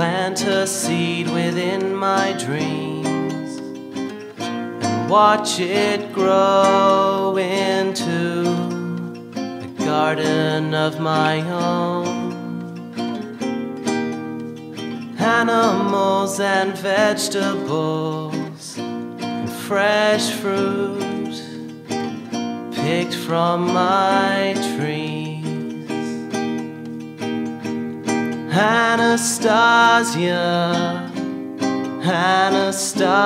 plant a seed within my dreams and watch it grow into a garden of my own. Animals and vegetables and fresh fruit picked from my trees. Anastasia, Anastasia,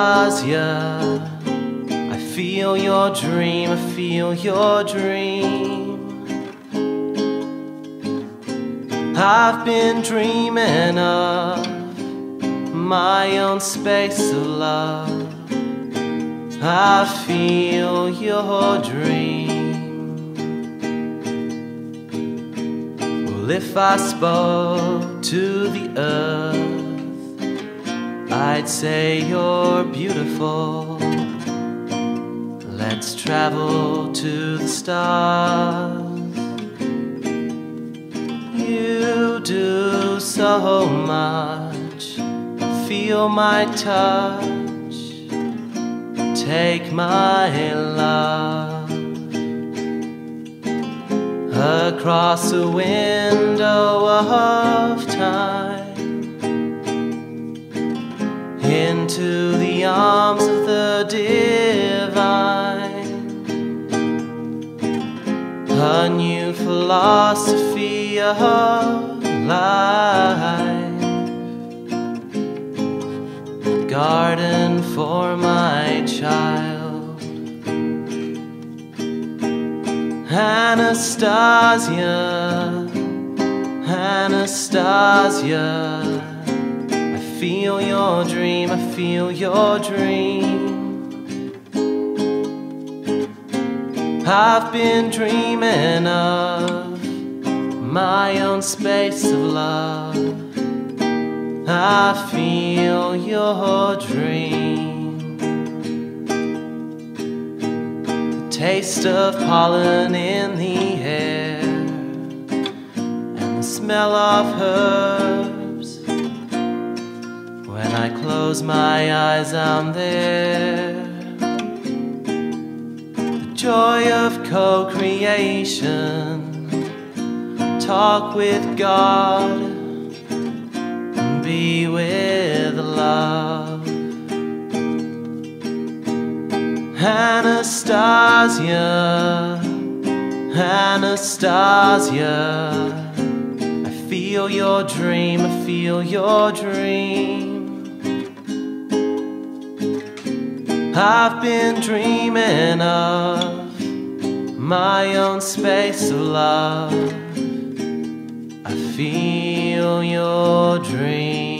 I feel your dream, I feel your dream. I've been dreaming of my own space of love. I feel your dream. Well, if I spoke to the earth, I'd say you're beautiful. Let's travel to the stars. You do so much, feel my touch take my love across a window of time into the arms of the divine. A new philosophy of life. garden for my child. Anastasia, Anastasia, I feel your dream, I feel your dream. I've been dreaming of my own space of love. I feel your dream. Taste of pollen in the air, and the smell of herbs. When I close my eyes, I'm there. The joy of co creation. Talk with God Anastasia, Anastasia, I feel your dream, I feel your dream. I've been dreaming of my own space of love. I feel your dream.